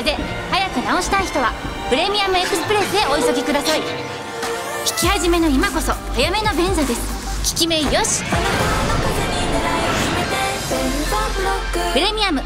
風邪早く治したい人はプレミアムエクスプレスへお急ぎください。引き始めの今こそ早めの便座です。効き目よし。プレミアム